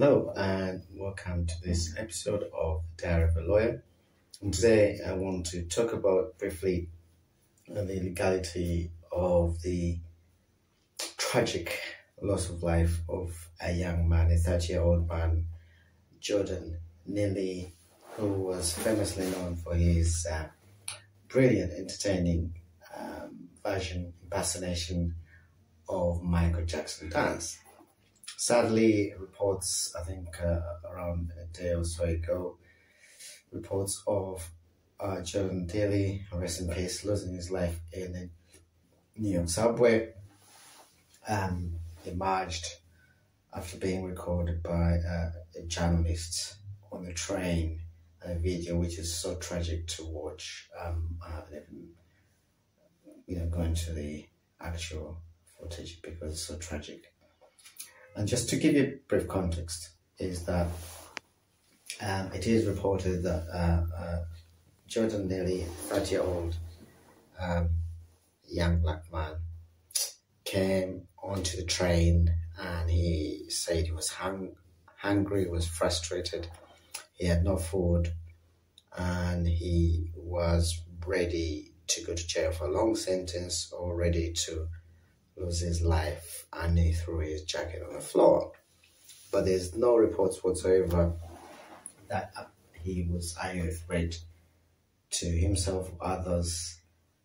Hello and welcome to this episode of Diary of a Lawyer. And today I want to talk about briefly the legality of the tragic loss of life of a young man, a 30 year old man, Jordan Neely, who was famously known for his uh, brilliant, entertaining um, version, impersonation of Michael Jackson dance. Sadly, reports, I think uh, around a day or so ago, reports of uh, Jordan Neely, rest in peace, losing his life in a New York subway, um, emerged after being recorded by uh, a journalist on the train. A video which is so tragic to watch. Um, I haven't even, you know, gone to the actual footage because it's so tragic. And just to give you brief context, is that um, it is reported that uh, uh, Jordan Neely, 30 year old um, young black man, came onto the train and he said he was hung, hungry, was frustrated, he had no food, and he was ready to go to jail for a long sentence or ready to lose his life and he threw his jacket on the floor. But there's no reports whatsoever that he was either a threat to himself or others,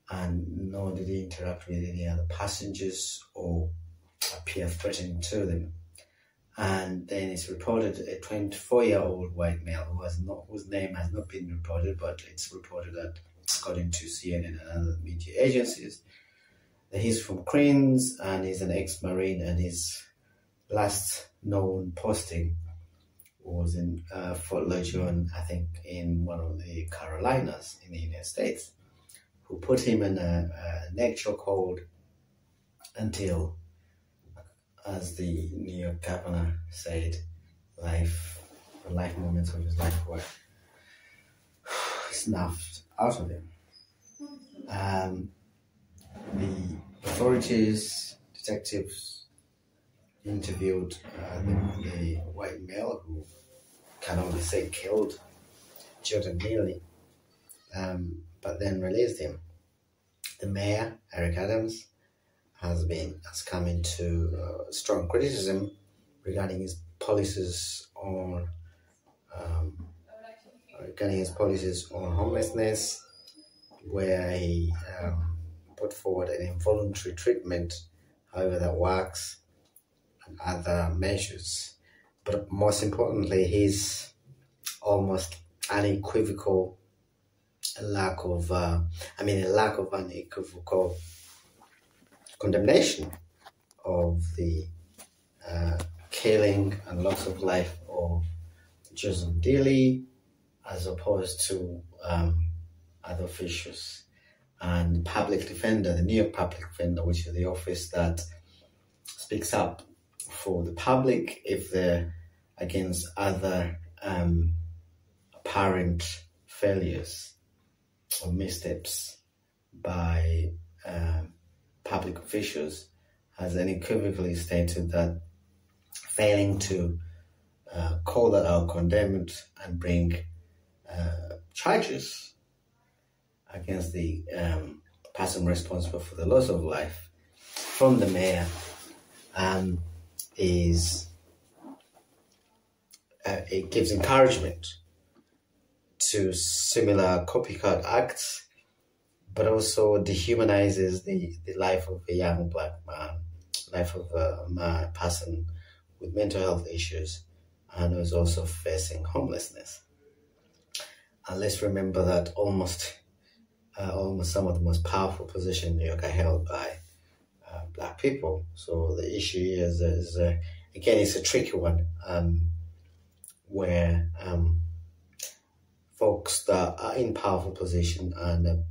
and nor did he interact with any other passengers or appear threatening to them. And then it's reported a 24 year old white male who has not, whose name has not been reported, but it's reported that, according to CNN and other media agencies, He's from Queens and he's an ex-Marine and his last known posting was in uh, Fort Lejeune, I think in one of the Carolinas in the United States, who put him in a, a neck chokehold until, as the New York governor said, life, the life moments of his life were snuffed out of him. Um, the authorities, detectives interviewed uh, the, the, white male who can only say killed Jordan Neely, um, but then released him. The mayor, Eric Adams, has been has come into uh, strong criticism regarding his policies on um, regarding his policies on homelessness, where he um, put forward an involuntary treatment, however that works, and other measures. But most importantly, his almost unequivocal lack of, uh, I mean, a lack of unequivocal condemnation of the uh, killing and loss of life of Joseph Daly as opposed to um, other officials and public defender, the New York public defender, which is the office that speaks up for the public if they're against other um, apparent failures or missteps by uh, public officials, has unequivocally stated that failing to uh, call that out, condemn it, and bring uh, charges against the um, person responsible for the loss of life from the mayor um, is uh, it gives encouragement to similar copycat acts, but also dehumanizes the, the life of a young black man, life of a man, person with mental health issues, and who is also facing homelessness. And let's remember that almost uh, almost some of the most powerful positions in New York are held by uh, black people. So the issue is, is uh, again, it's a tricky one um, where um, folks that are in powerful position and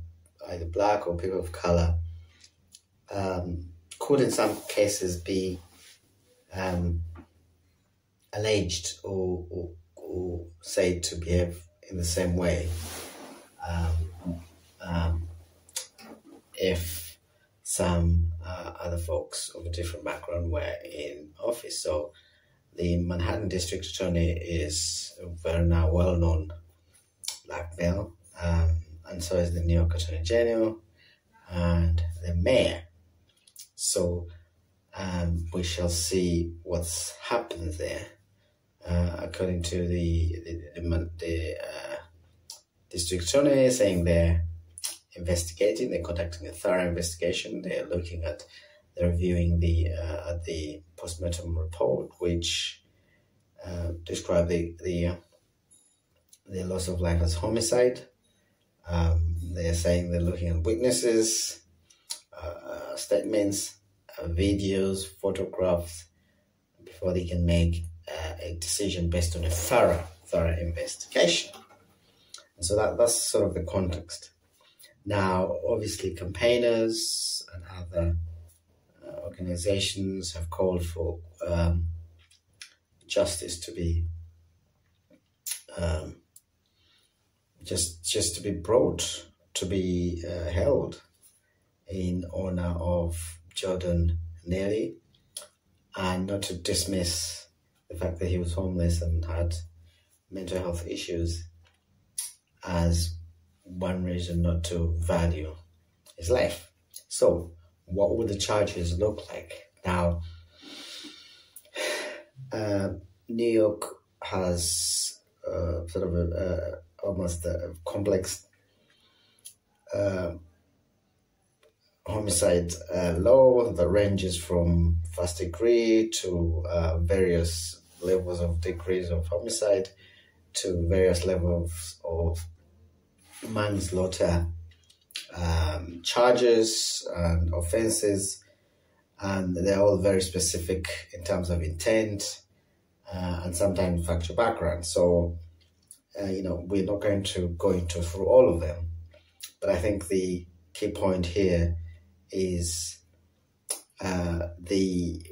either black or people of color um, could in some cases be um, alleged or, or, or said to behave in the same way. Um, um, if some uh, other folks of a different background were in office. So the Manhattan District Attorney is very now well known black male, um, and so is the New York Attorney General and the mayor. So um, we shall see what's happened there. Uh, according to the the, the, the uh, district attorney, saying they're investigating, they're conducting a thorough investigation. They're looking at, they're reviewing the uh, the postmortem report, which uh, describe the the the loss of life as homicide. Um, they're saying they're looking at witnesses, uh, statements, uh, videos, photographs before they can make uh, a decision based on a thorough, thorough investigation. And so that, that's sort of the context. Now, obviously, campaigners and other uh, organizations have called for um, justice to be um, just just to be brought to be uh, held in honor of Jordan Neely, and not to dismiss the fact that he was homeless and had mental health issues as one reason not to value his life. So, what would the charges look like? Now, uh, New York has uh, sort of a, almost a complex uh, homicide uh, law that ranges from first degree to uh, various levels of degrees of homicide to various levels of manslaughter um, charges and offenses, and they're all very specific in terms of intent uh, and sometimes factual background. So, uh, you know, we're not going to go into through all of them, but I think the key point here is uh, the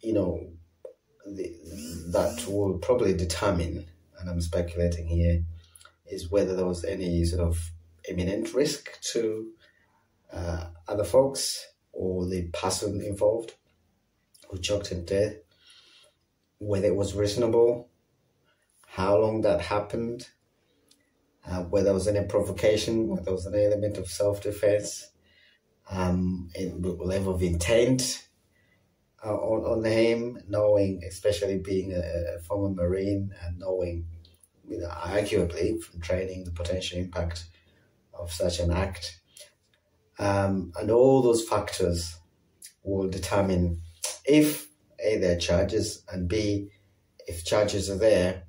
you know the, that will probably determine, and I'm speculating here, is whether there was any sort of imminent risk to uh, other folks or the person involved who choked him to death, whether it was reasonable, how long that happened, uh, whether there was any provocation, whether there was an element of self defense, um, level of intent uh, on, on him, knowing, especially being a, a former Marine and knowing, arguably from training, the potential impact of such an act. Um, and all those factors will determine if A, there are charges, and B, if charges are there,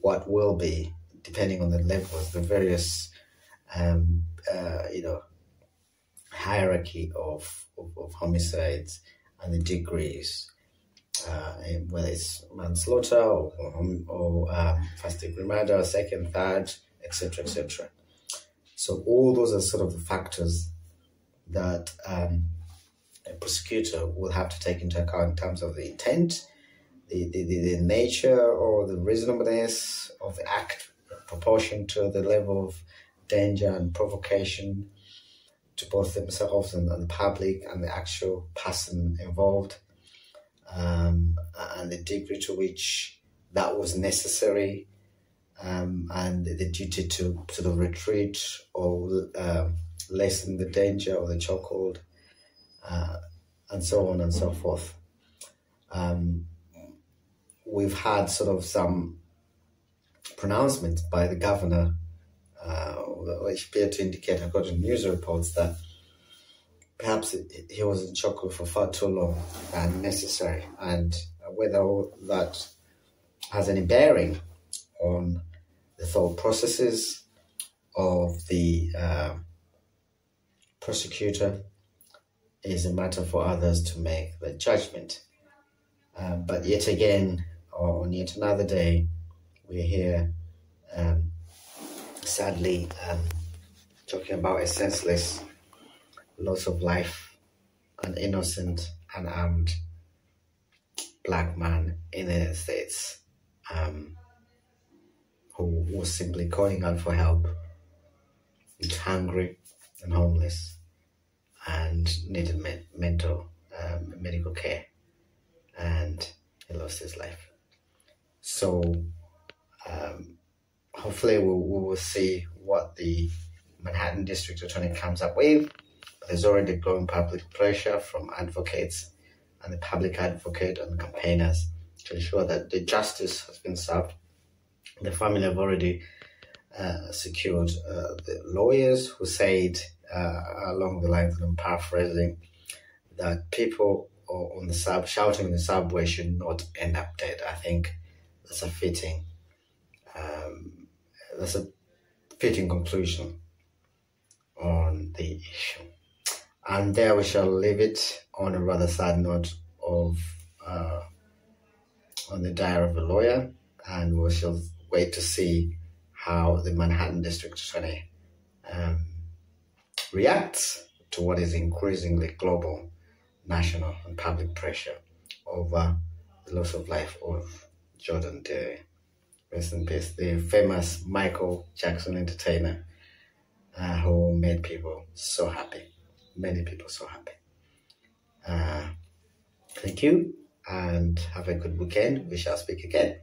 what will be, depending on the levels, the various, um, uh, you know, hierarchy of, of, of homicides and the degrees, uh, whether it's manslaughter or, or um, first degree murder, second, third, etc., etc. So all those are sort of the factors that um, a prosecutor will have to take into account in terms of the intent, the, the, the, nature or the reasonableness of the act, proportion to the level of danger and provocation, to both themselves and the public and the actual person involved, um, and the degree to which that was necessary, um, and the duty to sort of retreat or um, lessen the danger or the chokehold, uh, and so on and so forth. Um, we've had sort of some pronouncements by the governor uh, which appear to indicate, according to news reports, that perhaps he was in chokehold for far too long and necessary, and whether that has any bearing on the thought processes of the uh, prosecutor is a matter for others to make the judgment. Uh, but yet again, on yet another day, we're here um, sadly um, talking about a senseless loss of life, an innocent, unarmed black man in the United States um, who was simply calling out for help. He's hungry and homeless and needed me- mental um, medical care, and he lost his life. So um, hopefully we, we will see what the Manhattan District Attorney comes up with. There's already growing public pressure from advocates and the public advocate and campaigners to ensure that the justice has been served. The family have already uh, secured uh, the lawyers who said, uh, along the lines, I'm paraphrasing, that people on the sub shouting in the subway should not end up dead. I think that's a fitting, um, that's a fitting conclusion on the issue. And there we shall leave it on a rather sad note of uh, on the diary of a lawyer, and we shall wait to see how the Manhattan District Attorney um, reacts to what is increasingly global, national, and public pressure over the loss of life of Jordan Neely. Rest in peace, the famous Michael Jackson entertainer uh, who made people so happy, many people so happy. Uh, thank you and have a good weekend. We shall speak again.